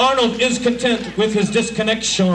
Arnold is content with his disconnection.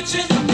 Thank